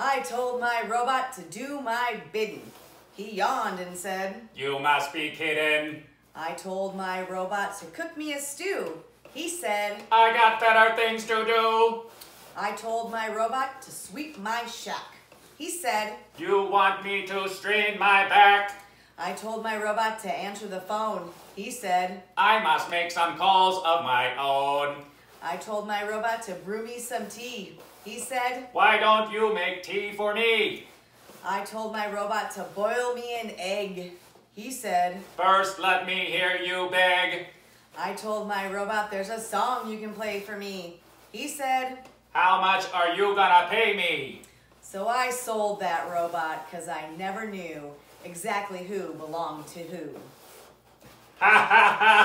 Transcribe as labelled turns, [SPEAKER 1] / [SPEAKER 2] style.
[SPEAKER 1] I told my robot to do my bidding. He yawned and said,
[SPEAKER 2] You must be kidding.
[SPEAKER 1] I told my robot to cook me a stew. He said,
[SPEAKER 2] I got better things to do.
[SPEAKER 1] I told my robot to sweep my shack. He said,
[SPEAKER 2] You want me to strain my back?
[SPEAKER 1] I told my robot to answer the phone. He said,
[SPEAKER 2] I must make some calls of my own.
[SPEAKER 1] I told my robot to brew me some tea. He said,
[SPEAKER 2] Why don't you make tea for me?
[SPEAKER 1] I told my robot to boil me an egg. He said,
[SPEAKER 2] First, let me hear you beg.
[SPEAKER 1] I told my robot there's a song you can play for me. He said,
[SPEAKER 2] How much are you gonna pay me?
[SPEAKER 1] So I sold that robot because I never knew exactly who belonged to who.
[SPEAKER 2] Ha ha ha